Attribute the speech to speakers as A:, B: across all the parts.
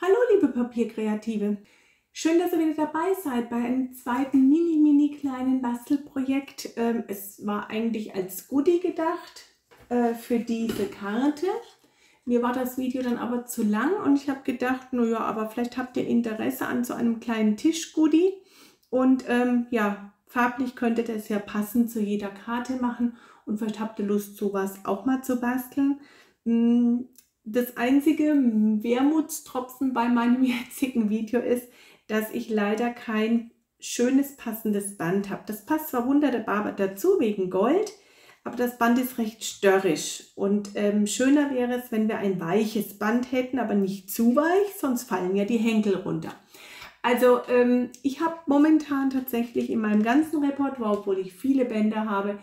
A: Hallo liebe Papierkreative! Schön, dass ihr wieder dabei seid bei einem zweiten mini, mini kleinen Bastelprojekt. Ähm, es war eigentlich als Goodie gedacht äh, für diese Karte. Mir war das Video dann aber zu lang und ich habe gedacht, naja, aber vielleicht habt ihr Interesse an so einem kleinen Tisch-Goodie. Und ähm, ja, farblich könnte das ja passend zu jeder Karte machen und vielleicht habt ihr Lust, sowas auch mal zu basteln. Das einzige Wermutstropfen bei meinem jetzigen Video ist, dass ich leider kein schönes passendes Band habe. Das passt zwar wunderbar dazu wegen Gold, aber das Band ist recht störrisch und ähm, schöner wäre es, wenn wir ein weiches Band hätten, aber nicht zu weich, sonst fallen ja die Henkel runter. Also ähm, ich habe momentan tatsächlich in meinem ganzen Repertoire, obwohl ich viele Bänder habe,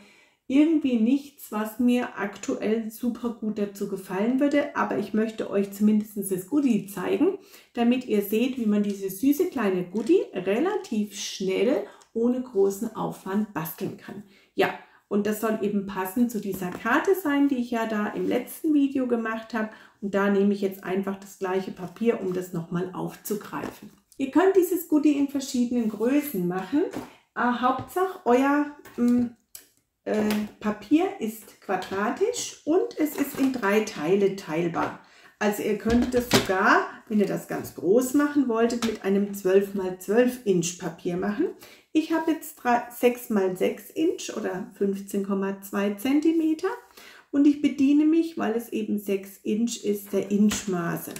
A: irgendwie nichts, was mir aktuell super gut dazu gefallen würde, aber ich möchte euch zumindest das Goodie zeigen, damit ihr seht, wie man diese süße kleine Goodie relativ schnell ohne großen Aufwand basteln kann. Ja, und das soll eben passend zu dieser Karte sein, die ich ja da im letzten Video gemacht habe. Und da nehme ich jetzt einfach das gleiche Papier, um das nochmal aufzugreifen. Ihr könnt dieses Goodie in verschiedenen Größen machen. Äh, Hauptsache, euer mh, mm, äh, Papier ist quadratisch und es ist in drei Teile teilbar. Also ihr könntet das sogar, wenn ihr das ganz groß machen wolltet, mit einem 12 x 12 Inch Papier machen. Ich habe jetzt 6 x 6 Inch oder 15,2 Zentimeter und ich bediene mich, weil es eben 6 Inch ist, der Inchmaße.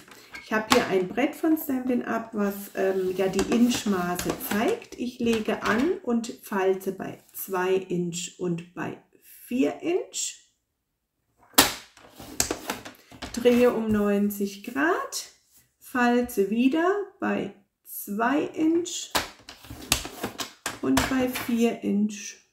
A: Ich habe hier ein Brett von Stampin' Up, was ähm, ja die Inchmaße zeigt. Ich lege an und falze bei 2 Inch und bei 4 Inch. Drehe um 90 Grad, falze wieder bei 2 Inch und bei 4 Inch.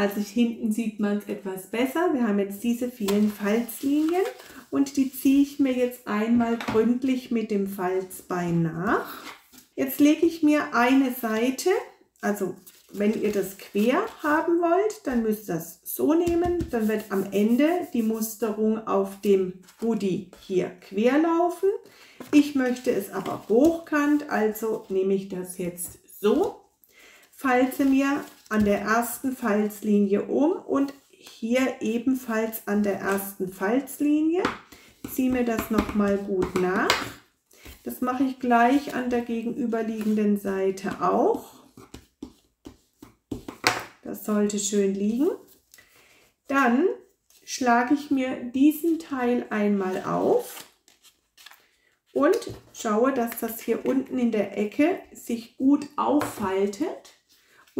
A: Also hinten sieht man es etwas besser. Wir haben jetzt diese vielen Falzlinien und die ziehe ich mir jetzt einmal gründlich mit dem Falzbein nach. Jetzt lege ich mir eine Seite, also wenn ihr das quer haben wollt, dann müsst ihr das so nehmen. Dann wird am Ende die Musterung auf dem Hoodie hier quer laufen. Ich möchte es aber hochkant, also nehme ich das jetzt so falze mir an der ersten Falzlinie um und hier ebenfalls an der ersten Falzlinie. Ziehe mir das nochmal gut nach. Das mache ich gleich an der gegenüberliegenden Seite auch. Das sollte schön liegen. Dann schlage ich mir diesen Teil einmal auf und schaue, dass das hier unten in der Ecke sich gut auffaltet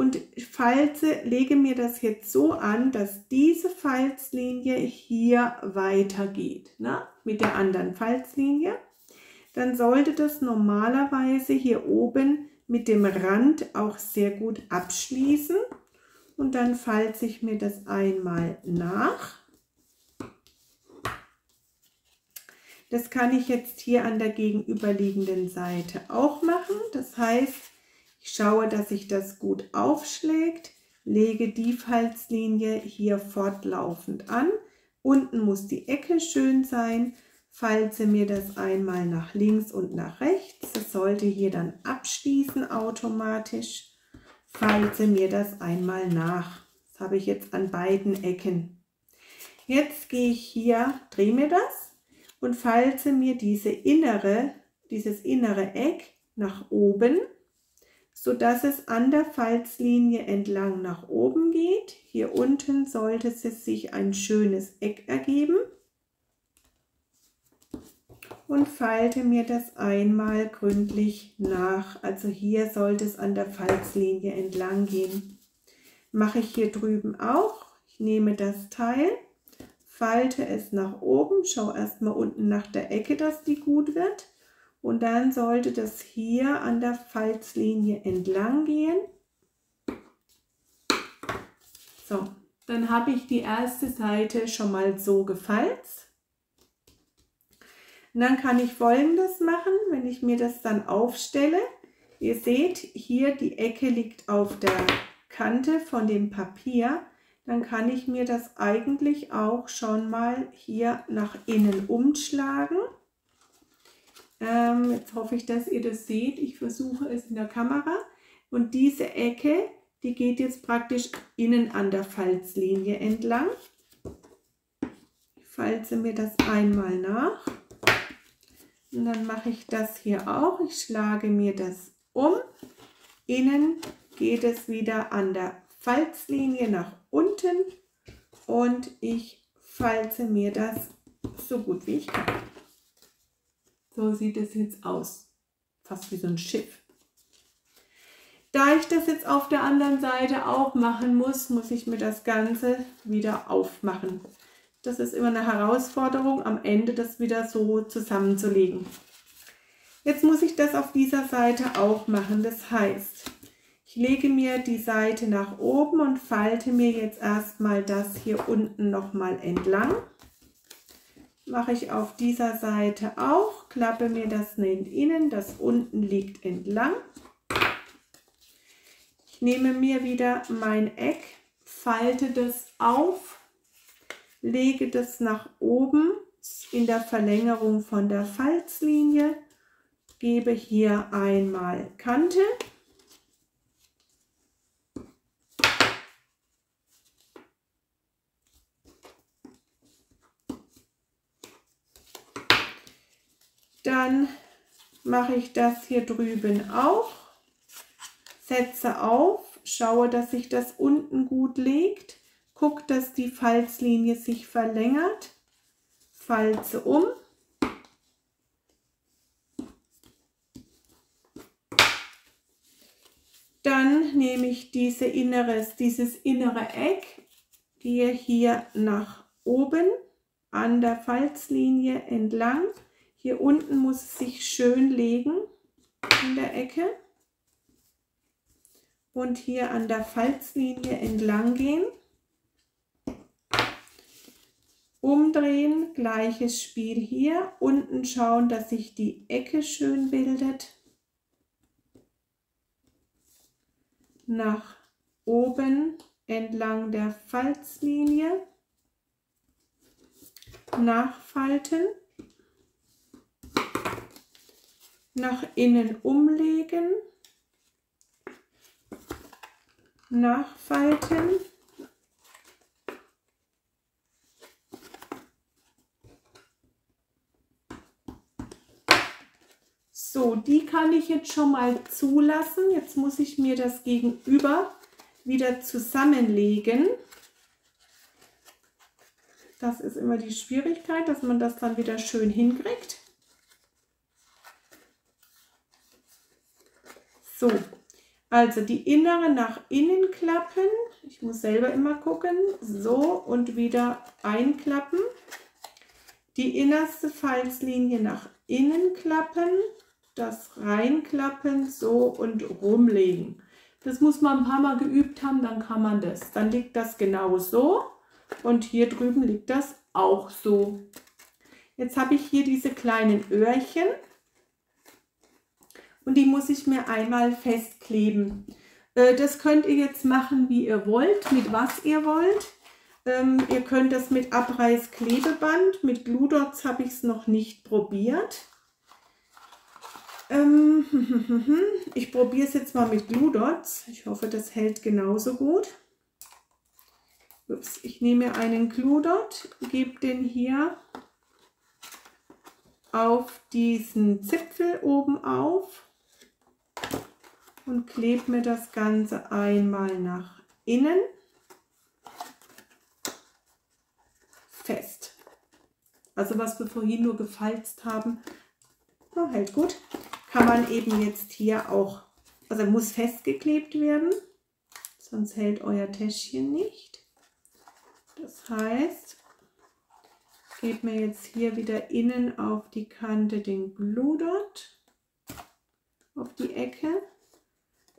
A: und falze, lege mir das jetzt so an, dass diese Falzlinie hier weitergeht, ne? mit der anderen Falzlinie. Dann sollte das normalerweise hier oben mit dem Rand auch sehr gut abschließen. Und dann falze ich mir das einmal nach. Das kann ich jetzt hier an der gegenüberliegenden Seite auch machen. Das heißt, ich schaue, dass sich das gut aufschlägt, lege die Falzlinie hier fortlaufend an. Unten muss die Ecke schön sein, falze mir das einmal nach links und nach rechts. Das sollte hier dann abschließen automatisch. Falze mir das einmal nach. Das habe ich jetzt an beiden Ecken. Jetzt gehe ich hier, drehe mir das und falze mir diese innere, dieses innere Eck nach oben so dass es an der Falzlinie entlang nach oben geht. Hier unten sollte es sich ein schönes Eck ergeben. Und falte mir das einmal gründlich nach. Also hier sollte es an der Falzlinie entlang gehen. Mache ich hier drüben auch. Ich nehme das Teil, falte es nach oben, schaue erstmal unten nach der Ecke, dass die gut wird und dann sollte das hier an der Falzlinie entlang gehen. So, dann habe ich die erste Seite schon mal so gefalzt. Und dann kann ich folgendes machen, wenn ich mir das dann aufstelle. Ihr seht, hier die Ecke liegt auf der Kante von dem Papier. dann kann ich mir das eigentlich auch schon mal hier nach innen umschlagen. Ähm, jetzt hoffe ich, dass ihr das seht. Ich versuche es in der Kamera. Und diese Ecke, die geht jetzt praktisch innen an der Falzlinie entlang. Ich falze mir das einmal nach. Und dann mache ich das hier auch. Ich schlage mir das um. Innen geht es wieder an der Falzlinie nach unten und ich falze mir das so gut wie ich kann. So sieht es jetzt aus. Fast wie so ein Schiff. Da ich das jetzt auf der anderen Seite auch machen muss, muss ich mir das Ganze wieder aufmachen. Das ist immer eine Herausforderung, am Ende das wieder so zusammenzulegen. Jetzt muss ich das auf dieser Seite auch machen. Das heißt, ich lege mir die Seite nach oben und falte mir jetzt erstmal das hier unten nochmal entlang. Mache ich auf dieser Seite auch, klappe mir das nach innen, das unten liegt entlang. Ich nehme mir wieder mein Eck, falte das auf lege das nach oben in der Verlängerung von der Falzlinie, gebe hier einmal Kante. Dann mache ich das hier drüben auch, setze auf, schaue, dass sich das unten gut legt Guck, dass die Falzlinie sich verlängert. Falze um. Dann nehme ich diese inneres, dieses innere Eck, gehe hier nach oben an der Falzlinie entlang. Hier unten muss es sich schön legen in der Ecke. Und hier an der Falzlinie entlang gehen. Umdrehen, gleiches Spiel hier, unten schauen, dass sich die Ecke schön bildet, nach oben entlang der Falzlinie, nachfalten, nach innen umlegen, nachfalten, So, die kann ich jetzt schon mal zulassen. Jetzt muss ich mir das Gegenüber wieder zusammenlegen. Das ist immer die Schwierigkeit, dass man das dann wieder schön hinkriegt. So, also die innere nach innen klappen. Ich muss selber immer gucken. So und wieder einklappen. Die innerste Falzlinie nach innen klappen das reinklappen, so und rumlegen. Das muss man ein paar Mal geübt haben, dann kann man das. Dann liegt das genau so und hier drüben liegt das auch so. Jetzt habe ich hier diese kleinen Öhrchen und die muss ich mir einmal festkleben. Äh, das könnt ihr jetzt machen, wie ihr wollt, mit was ihr wollt. Ähm, ihr könnt das mit Abreißklebeband, mit Gludots habe ich es noch nicht probiert. Ähm, ich probiere es jetzt mal mit Glue Dots. Ich hoffe, das hält genauso gut. Ups, ich nehme einen Glue Dot, gebe den hier auf diesen Zipfel oben auf und klebe mir das Ganze einmal nach innen fest. Also was wir vorhin nur gefalzt haben, oh, hält gut kann man eben jetzt hier auch, also muss festgeklebt werden, sonst hält euer Täschchen nicht. Das heißt, gebe mir jetzt hier wieder innen auf die Kante den Glue Dot auf die Ecke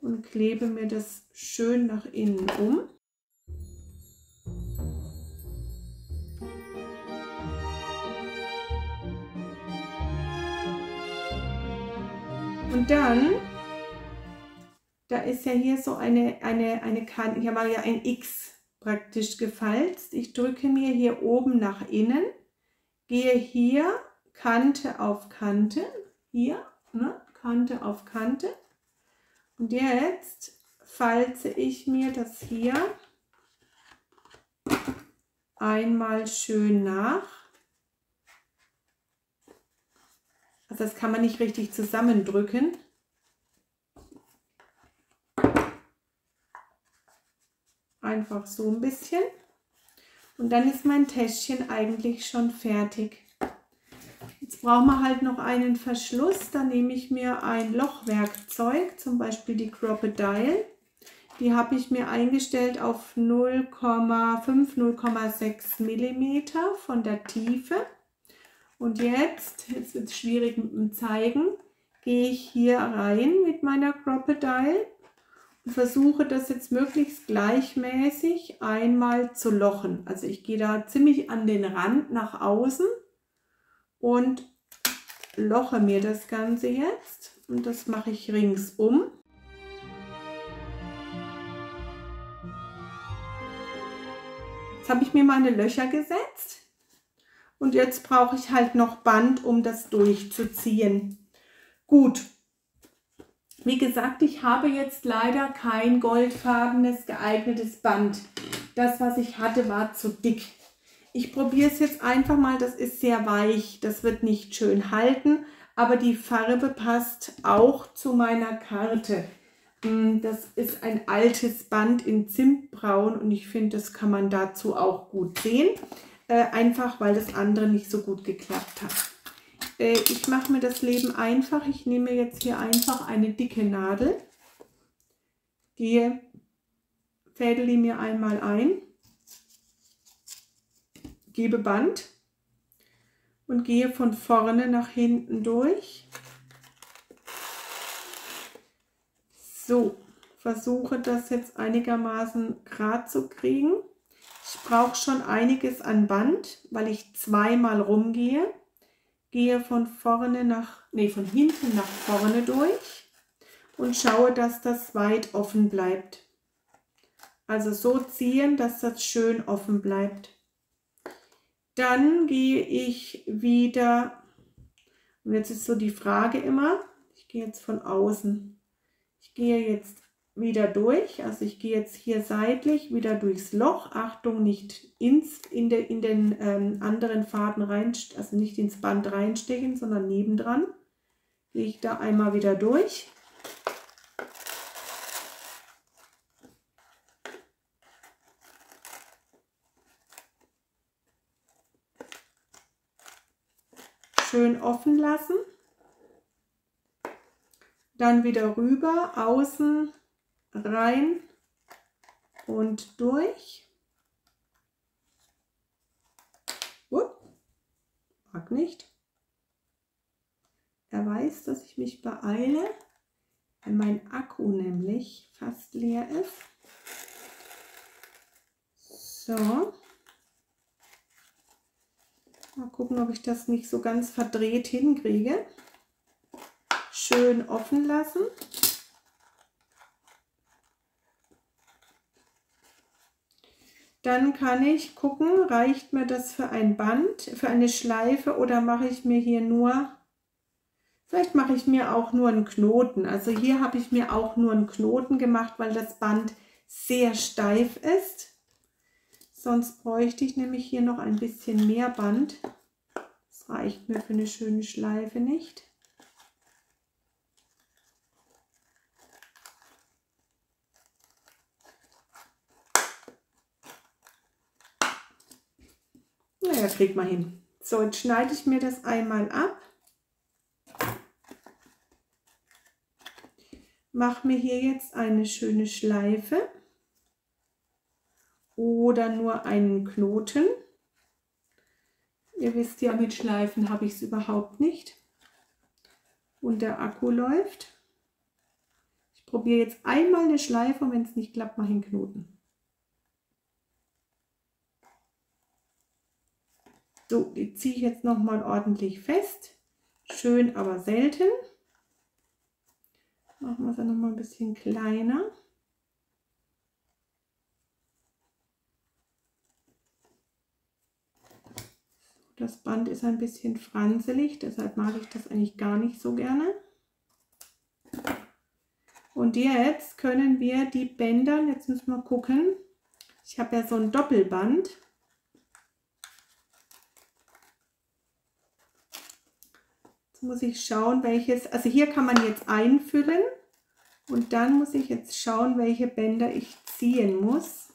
A: und klebe mir das schön nach innen um. Und dann, da ist ja hier so eine, eine, eine Kante, hier war ja ein X. praktisch gefalzt. Ich drücke mir hier oben nach innen, gehe hier Kante auf Kante, hier, ne, Kante auf Kante. Und jetzt falze ich mir das hier einmal schön nach. Also das kann man nicht richtig zusammendrücken. Einfach so ein bisschen. Und dann ist mein Täschchen eigentlich schon fertig. Jetzt brauchen wir halt noch einen Verschluss. Da nehme ich mir ein Lochwerkzeug, zum Beispiel die Crocodile. Die habe ich mir eingestellt auf 0,5, 0,6 mm von der Tiefe. Und jetzt, jetzt wird es schwierig mit dem Zeigen, gehe ich hier rein mit meiner Crocodile und versuche das jetzt möglichst gleichmäßig einmal zu lochen. Also ich gehe da ziemlich an den Rand nach außen und loche mir das Ganze jetzt. Und das mache ich ringsum. habe ich mir meine Löcher gesetzt. Und jetzt brauche ich halt noch Band, um das durchzuziehen. Gut. Wie gesagt, ich habe jetzt leider kein goldfarbenes geeignetes Band. Das, was ich hatte, war zu dick. Ich probiere es jetzt einfach mal. Das ist sehr weich. Das wird nicht schön halten. Aber die Farbe passt auch zu meiner Karte. Mm, das ist ein altes Band in Zimtbraun und ich finde, das kann man dazu auch gut sehen. Äh, einfach, weil das andere nicht so gut geklappt hat. Äh, ich mache mir das Leben einfach. Ich nehme jetzt hier einfach eine dicke Nadel. Gehe, fädel die mir einmal ein. Gebe Band und gehe von vorne nach hinten durch. So, versuche das jetzt einigermaßen gerade zu kriegen. Ich brauche schon einiges an Band, weil ich zweimal rumgehe. Gehe von vorne nach, nee, von hinten nach vorne durch und schaue, dass das weit offen bleibt. Also so ziehen, dass das schön offen bleibt. Dann gehe ich wieder, und jetzt ist so die Frage immer, ich gehe jetzt von außen. Ich gehe jetzt wieder durch, also ich gehe jetzt hier seitlich wieder durchs Loch. Achtung, nicht ins, in, de, in den ähm, anderen Faden rein, also nicht ins Band reinstechen, sondern nebendran. Gehe ich da einmal wieder durch. Offen lassen dann wieder rüber, außen, rein und durch. Uh, mag nicht. Er weiß, dass ich mich beeile, wenn mein Akku nämlich fast leer ist. So. Mal gucken, ob ich das nicht so ganz verdreht hinkriege schön offen lassen. Dann kann ich gucken, reicht mir das für ein Band, für eine Schleife oder mache ich mir hier nur, vielleicht mache ich mir auch nur einen Knoten. Also hier habe ich mir auch nur einen Knoten gemacht, weil das Band sehr steif ist. Sonst bräuchte ich nämlich hier noch ein bisschen mehr Band. Das reicht mir für eine schöne Schleife nicht. Naja, kriegt man hin. So, jetzt schneide ich mir das einmal ab. Mache mir hier jetzt eine schöne Schleife oder nur einen Knoten. Ihr wisst ja, mit Schleifen habe ich es überhaupt nicht. Und der Akku läuft. Ich probiere jetzt einmal eine Schleife und wenn es nicht klappt, mache ich einen Knoten. So, die ziehe ich jetzt nochmal ordentlich fest. Schön, aber selten. Machen wir sie nochmal ein bisschen kleiner. Das Band ist ein bisschen franselig, deshalb mag ich das eigentlich gar nicht so gerne. Und jetzt können wir die Bänder, jetzt müssen wir gucken, ich habe ja so ein Doppelband. Jetzt muss ich schauen, welches, also hier kann man jetzt einfüllen und dann muss ich jetzt schauen, welche Bänder ich ziehen muss,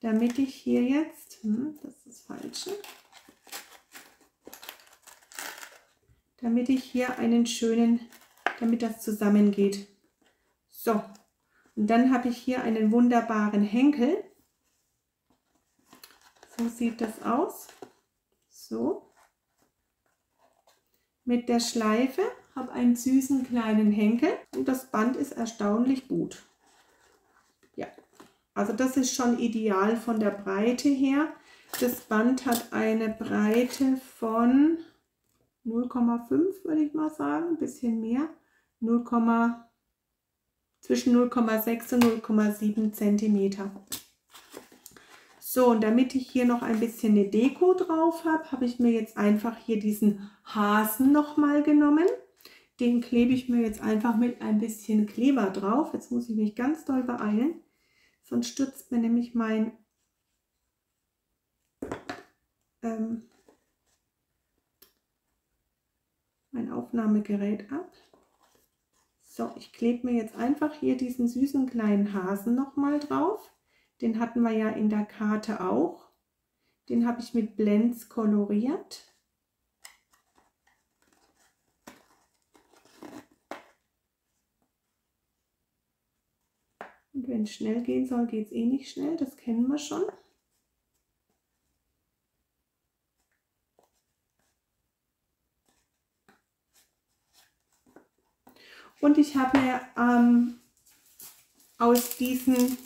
A: damit ich hier jetzt, hm, das ist das Falsche, damit ich hier einen schönen, damit das zusammengeht. So, und dann habe ich hier einen wunderbaren Henkel. So sieht das aus. So. Mit der Schleife habe einen süßen kleinen Henkel und das Band ist erstaunlich gut. Ja, also das ist schon ideal von der Breite her. Das Band hat eine Breite von 0,5 würde ich mal sagen, ein bisschen mehr. 0, zwischen 0,6 und 0,7 cm. So, und damit ich hier noch ein bisschen eine Deko drauf habe, habe ich mir jetzt einfach hier diesen Hasen nochmal genommen. Den klebe ich mir jetzt einfach mit ein bisschen Kleber drauf. Jetzt muss ich mich ganz doll beeilen, sonst stürzt mir nämlich mein ähm, mein Aufnahmegerät ab. So, ich klebe mir jetzt einfach hier diesen süßen kleinen Hasen nochmal drauf. Den hatten wir ja in der Karte auch. Den habe ich mit Blends koloriert. Und wenn es schnell gehen soll, geht es eh nicht schnell. Das kennen wir schon. Und ich habe mir ähm, aus diesen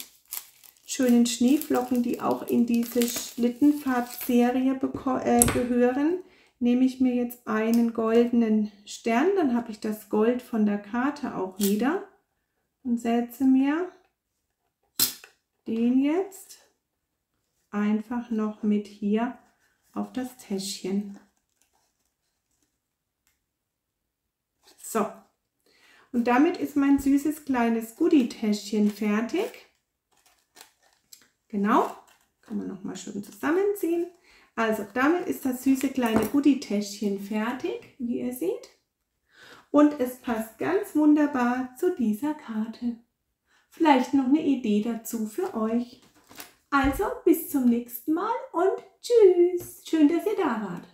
A: schönen Schneeflocken, die auch in diese Schlittenfarbserie äh, gehören, nehme ich mir jetzt einen goldenen Stern. Dann habe ich das Gold von der Karte auch wieder und setze mir den jetzt einfach noch mit hier auf das Täschchen. So, und damit ist mein süßes kleines Goodie-Täschchen fertig. Genau, kann man noch mal schön zusammenziehen. Also damit ist das süße kleine Goodie-Täschchen fertig, wie ihr seht. Und es passt ganz wunderbar zu dieser Karte. Vielleicht noch eine Idee dazu für euch. Also bis zum nächsten Mal und tschüss. Schön, dass ihr da wart.